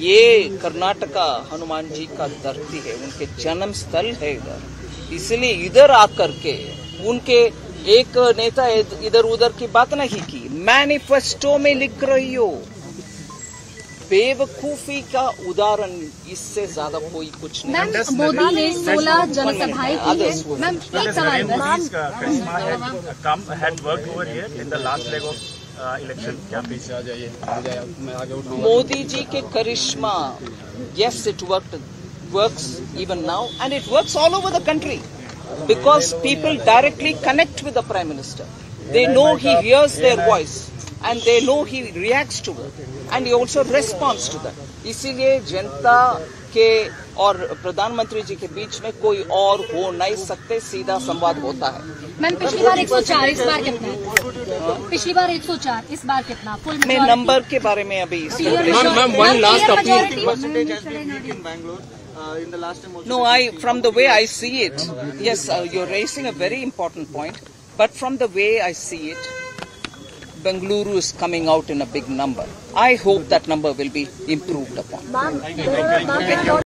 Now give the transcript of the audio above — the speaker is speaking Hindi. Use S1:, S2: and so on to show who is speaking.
S1: ये कर्नाटका हनुमान जी का धरती है उनके जन्म स्थल है इधर। इसलिए इधर आकर के उनके एक नेता इधर उधर की बात नहीं की मैनिफेस्टो में लिख रही हो। बेवकूफ़ी का उदाहरण इससे ज़्यादा कोई कुछ नहीं।
S2: मैम मोदी ने 16 जनसभाएँ की है। मैम एक सवाल।
S3: इलेक्शन कैंपेन
S1: मोदी जी के करिश्मा yes it work works even now and it works all over the country because people directly connect with the prime minister they know he hears their voice and they know he reacts to that and he also response to that इसीलिए जनता के और प्रधानमंत्री जी के बीच में कोई और हो नहीं सकते सीधा संवाद होता है।
S2: मैम पिछली बार 104 इस बार कितना है पिछली बार 104 इस बार कितना फुल
S1: मैं नंबर के बारे में अभी
S2: ma'am one last appeal
S4: in Bangalore. Uh, in the last time also.
S1: No, I from the way I see it, yes, uh, you're raising a very important point. But from the way I see it, Bengaluru is coming out in a big number. I hope that number will be improved upon.